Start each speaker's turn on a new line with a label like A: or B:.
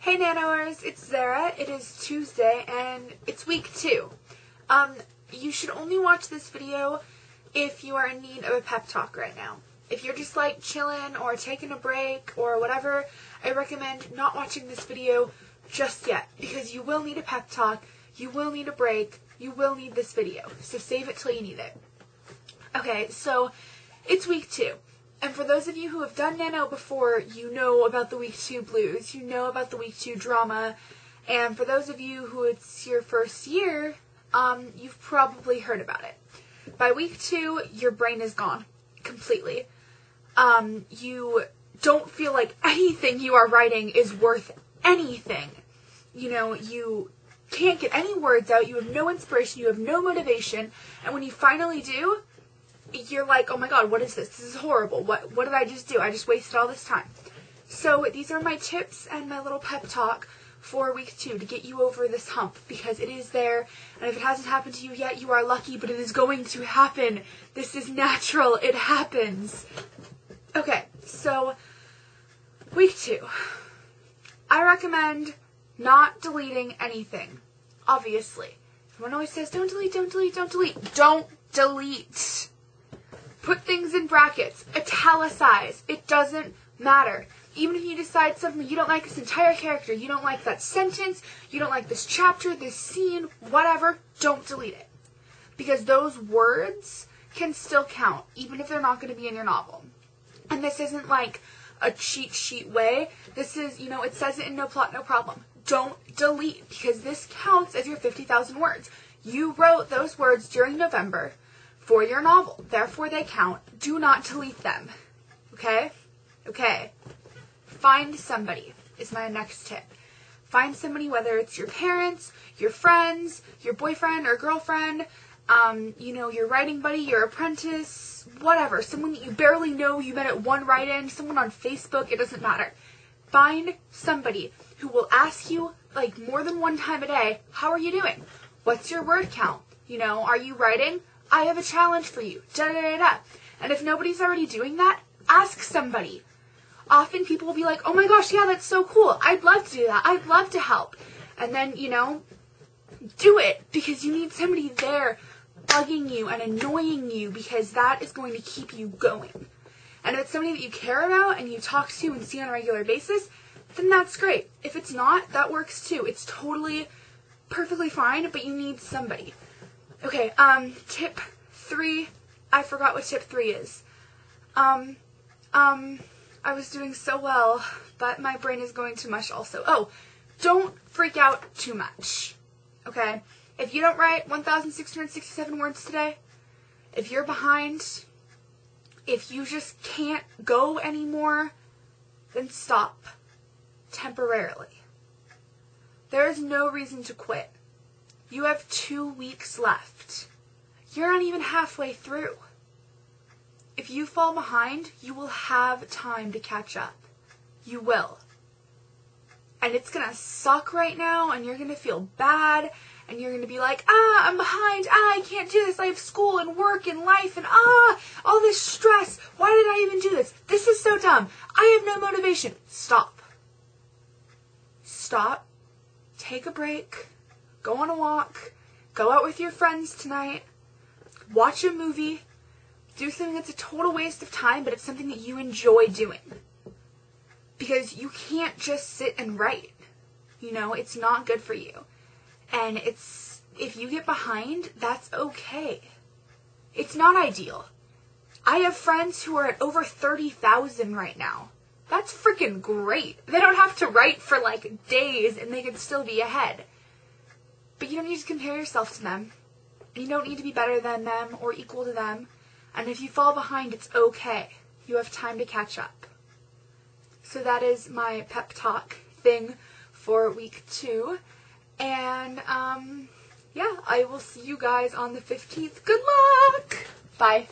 A: Hey Nanoers, it's Zara. It is Tuesday and it's week two. Um, you should only watch this video if you are in need of a pep talk right now. If you're just like chilling or taking a break or whatever, I recommend not watching this video just yet because you will need a pep talk, you will need a break, you will need this video. So save it till you need it. Okay, so it's week two. And for those of you who have done Nano before, you know about the week two blues, you know about the week two drama, and for those of you who it's your first year, um, you've probably heard about it. By week two, your brain is gone completely. Um, you don't feel like anything you are writing is worth anything. You know, you can't get any words out, you have no inspiration, you have no motivation, and when you finally do, you're like, oh my god, what is this? This is horrible. What what did I just do? I just wasted all this time. So these are my tips and my little pep talk for week two to get you over this hump because it is there and if it hasn't happened to you yet you are lucky but it is going to happen this is natural it happens okay so week two i recommend not deleting anything obviously everyone always says don't delete don't delete don't delete don't delete Put things in brackets, italicize. It doesn't matter. Even if you decide something you don't like this entire character, you don't like that sentence, you don't like this chapter, this scene, whatever, don't delete it. Because those words can still count, even if they're not going to be in your novel. And this isn't like a cheat sheet way. This is, you know, it says it in No Plot, No Problem. Don't delete because this counts as your 50,000 words. You wrote those words during November for your novel. Therefore, they count. Do not delete them. Okay? Okay. Find somebody is my next tip. Find somebody, whether it's your parents, your friends, your boyfriend or girlfriend, um, you know, your writing buddy, your apprentice, whatever. Someone that you barely know, you met at one write in, someone on Facebook, it doesn't matter. Find somebody who will ask you, like, more than one time a day, how are you doing? What's your word count? You know, are you writing? I have a challenge for you. Da da da da. And if nobody's already doing that, ask somebody. Often people will be like, oh my gosh, yeah, that's so cool. I'd love to do that. I'd love to help. And then, you know, do it because you need somebody there bugging you and annoying you because that is going to keep you going. And if it's somebody that you care about and you talk to and see on a regular basis, then that's great. If it's not, that works too. It's totally perfectly fine, but you need somebody. Okay, um, tip three. I forgot what tip three is. Um, um, I was doing so well, but my brain is going to mush also. Oh, don't freak out too much. Okay? If you don't write 1,667 words today, if you're behind, if you just can't go anymore, then stop. Temporarily. There is no reason to quit. You have two weeks left. You're not even halfway through. If you fall behind, you will have time to catch up. You will. And it's gonna suck right now, and you're gonna feel bad, and you're gonna be like, ah, I'm behind, ah, I can't do this, I have school and work and life, and ah, all this stress, why did I even do this? This is so dumb, I have no motivation. Stop. Stop. Take a break go on a walk, go out with your friends tonight, watch a movie, do something that's a total waste of time, but it's something that you enjoy doing. Because you can't just sit and write. You know, it's not good for you. And it's, if you get behind, that's okay. It's not ideal. I have friends who are at over 30,000 right now. That's freaking great. They don't have to write for like days and they can still be ahead. But you don't need to compare yourself to them. You don't need to be better than them or equal to them. And if you fall behind, it's okay. You have time to catch up. So that is my pep talk thing for week two. And um, yeah, I will see you guys on the 15th. Good luck! Bye.